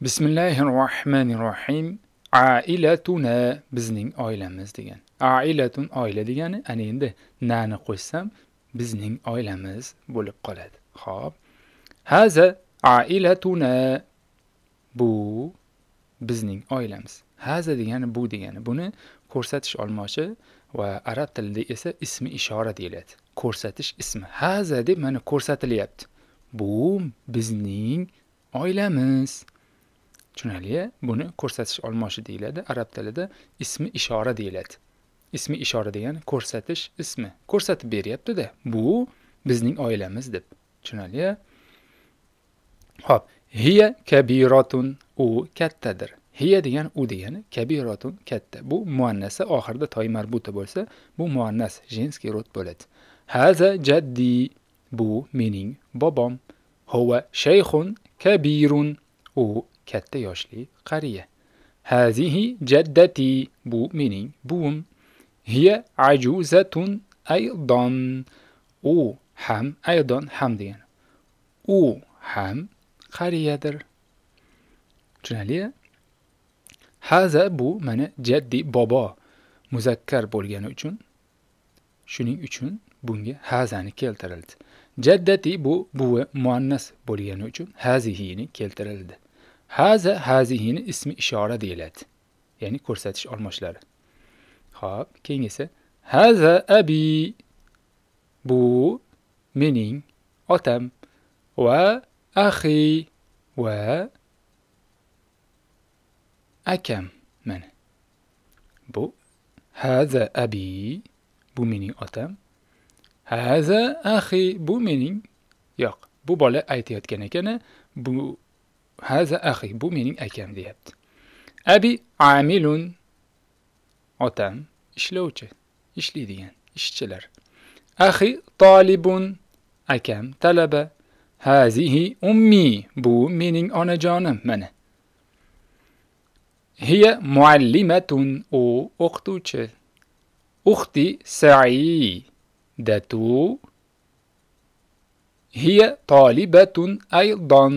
bismillahi rohmanir rohim ailatuna bizning oilamiz degan. Ailatun oila degani ana endi nani qo'shsam bizning oilamiz bo'lib qoladi. Ho'p haza ailatuna bu bizning oilamiz. Haza degani bu degani. Buni ko'rsatish olmoqchi va arab tilida esa ismi ishora deyiladi. Ko'rsatish ismi. Haza deb mana ko'rsatilyapti. Bu bizning oilamiz. Tushunarli buni ko'rsatish olmoshi deyiladi. Arab tilida ismi ishora deyiladi. Ismi ishora degani ko'rsatish ismi. Ko'rsatib beryaptida bu bizning oilamiz deb. Tushunarli ho'p hiya kabiratun u kattadir. Hiya degani u degani kabiratun katta. Bu muannasi oxirida toy marbuta bo'lsa bu muannas женский rod bo'ladi. Haza jaddi bu mening bobom. Huva shayxun kabirun u katta yoshli qariya. Hazihi jaddati bu mening buvim. Hiya ajuzatun aydan. U ham aydan ham degani. U ham qariyadir. Tushunarli haza bu mana jaddi bobo muzakkar bo'lgani uchun. Shuning uchun bunga hazani keltirildi. Jaddati bu buvi muannas bo'lgani uchun hazihini keltirildi. Haza hazihini ismi ishora deyiladi. Ya'ni ko'rsatish olmoshlari. Ho'p keyingisi haza abi. Bu mening otam va axi va akam mana bu haza abi. Bu mening otam. Haza axi. Bu mening yo'q bu bola aytayotgan ekan bu haza axi bu mening akam deyapti. Abi amilun otam ishlovchi ishlaydigan ishchilar. Axi tolibun akam talaba. Hazihi ummi bu mening onajonim mana. Hiya muallimatun u o'qituvchi. Uxti saidatu. Hiya tolibatun aydon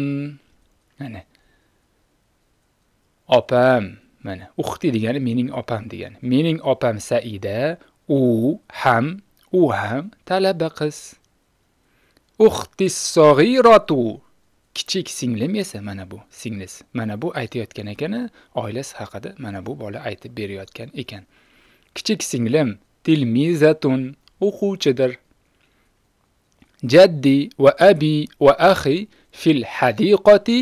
mana. Opam mana uh uxti degani mening opam degani. Mening opam saida u ham u ham talaba qiz. Uxti sog'iratu kichik singlim esa mana bu singlisi mana bu aytayotgan ekan oilasi haqida mana bu bola aytib berayotgan ekan. Kichik singlim tilmizatun o'quvchidir. Jaddi va abi va axi fil hadiqati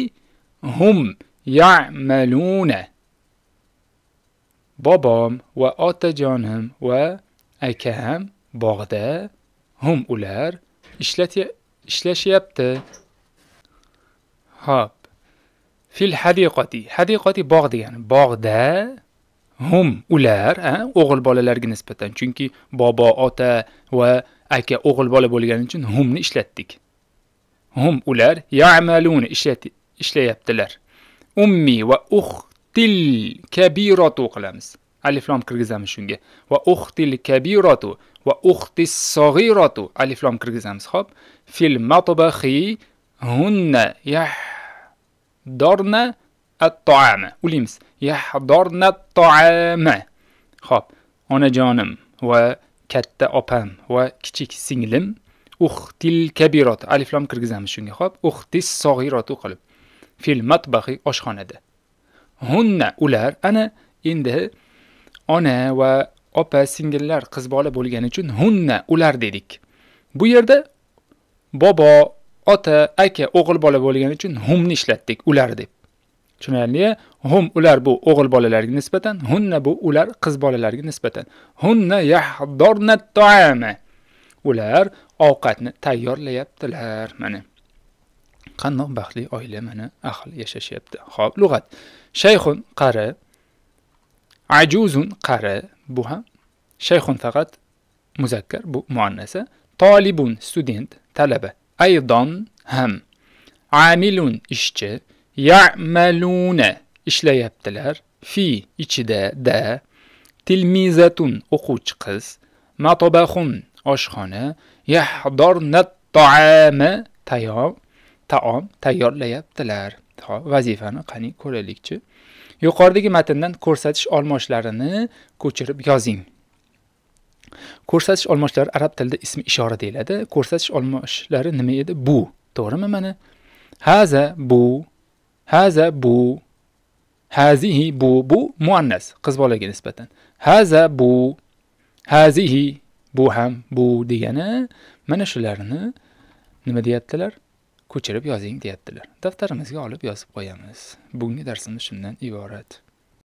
هم يعملون. بابام و آتا جانهم و اکهم باغده هم اولر اشلش یبته هاب. في الحديقتي حديقتي باغ يعني باغ هم اولر آه؟ اغل باله لرگ نسبتن چونكي بابا آتا و اكا اغل باله بولگن چون هم نشلتك هم اولر يعملون ishlayaptilar. Ummi va uxtil kabiratu qilamiz. Aliflom kirgizamiz shunga. Va uxtil kabiratu va uxtis sog'iratu aliflom kirgizamiz. Hop fil matbaxi hunna yahdorna at-ta'ama. Ulaymiz yahdorna at-ta'ama. Hop onajonim va katta opam va kichik singlim uxtil kabirot aliflom kirgizamiz shunga. Hop uxtis sog'iratu qilib. Fil matbaxi oshxonada. Hunna ular ana endi ona va opa singillar qiz bola bo'lgani uchun hunna ular dedik. Bu yerda bobo ota aka o'g'il bola bo'lgani uchun humni ishlatdik ular deb. Tushunarli hum ular bu o'g'il bolalarga nisbatan hunna bu ular qiz bolalarga nisbatan. Hunna yahdornat taama ular ovqatni tayyorlayaptilar mana. Qandoq baxtli oila mana ahil yashashyapti. Ho'p lug'at. Shayxun qari ajuzun qari bu ham shayxun faqat muzakkar bu muannasa. Tolibun student talaba. Aydon ham amilun ishchi ya'maluna ishlayaptilar. Fi ichida da tilmizatun o'quvchi qiz matobaxun oshxona yahdornat taama tayyor. Taom tayyorlayaptilar Xo'p, vazifani qani ko'raylikchi. Yuqoridagi matndan ko'rsatish olmoshlarini ko'chirib yozing. Ko'rsatish olmoshlari arab tilida ismi ishora deyiladi. Ko'rsatish olmoshlari nima edi? Bu. To'g'rimi mana? Haza bu, haza bu, hazihi bu, bu muannas, qiz bolaga nisbatan. Haza bu, hazihi bu ham bu degani mana shularni nima deyaptilar? Ko'chirib yozing deyaptilar. Daftarimizga olib yozib qo'yamiz. Bugungi darsimiz shundan iborat.